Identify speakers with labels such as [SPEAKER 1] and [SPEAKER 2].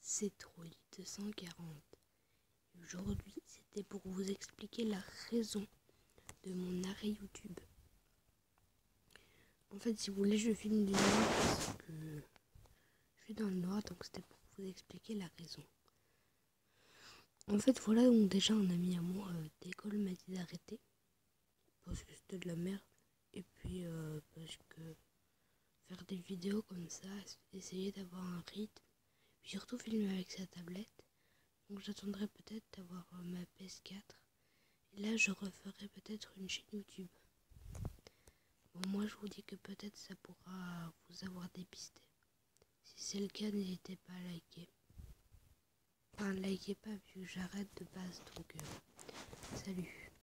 [SPEAKER 1] c'est Troy 240. Aujourd'hui, c'était pour vous expliquer la raison de mon arrêt YouTube. En fait, si vous voulez, je filme du noir parce que je suis dans le noir, donc c'était pour vous expliquer la raison. En fait, voilà, donc déjà un ami à moi euh, d'école m'a dit d'arrêter parce que c'était de la merde. Et puis euh, faire des vidéos comme ça, essayer d'avoir un rythme surtout filmer avec sa tablette. Donc j'attendrai peut-être d'avoir euh, ma PS4. Et là, je referai peut-être une chaîne YouTube. Bon, moi, je vous dis que peut-être ça pourra vous avoir dépisté. Si c'est le cas, n'hésitez pas à liker. Enfin, likez pas vu que j'arrête de base. Donc, euh, salut.